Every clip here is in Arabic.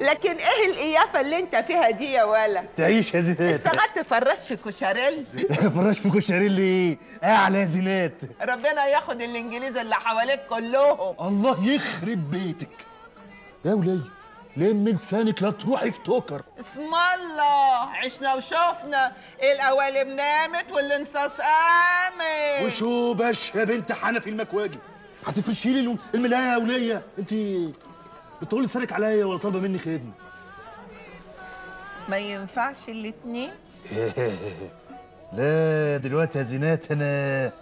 لكن إيه القيافه اللي أنت فيها دي يا ولا؟ تعيش يا زينات. اشتغلت فراش في كوشاريل فراش في كشري إيه اعلى يا زينات. ربنا ياخد الإنجليز اللي حواليك كلهم. الله يخرب بيتك. يا ولية لم لسانك لا تروحي في توكر؟ اسم الله. عشنا وشوفنا. القوالب نامت والانصاص قامت وشو باش يا بنت حنفي المكواجي؟ هتفرشي لي الملاية يا ولية؟ انت بتقولي لسانك عليا ولا طالبة مني خدمة. ما ينفعش الاتنين. لا دلوقتي يا زينات أنا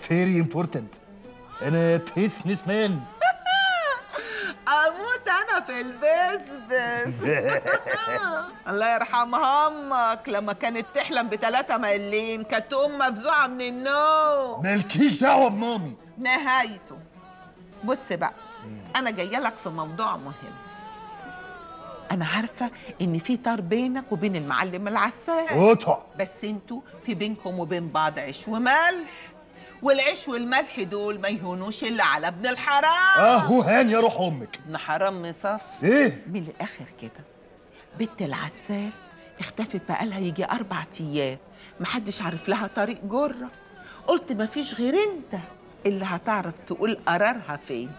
very important أنا businessman أموت أنا في البسبس الله يرحم أمك. لما كانت تحلم بثلاثة مليم كانت تقوم مفزوعة من النوم. مالكيش دعوة بمامي. نهايته. بص بقى. أنا جاية لك في موضوع مهم. أنا عارفة إن في طار بينك وبين المعلم العسال بس أنتوا في بينكم وبين بعض عيش وملح. والعيش والملح دول ما يهونوش إلا على ابن الحرام. اهو هان يا روح أمك. ابن حرام مصف إيه؟ من الآخر كده. بنت العسال اختفت بقالها يجي أربع أيام. محدش عارف لها طريق جرة. قلت مفيش غير أنت اللي هتعرف تقول قرارها فين.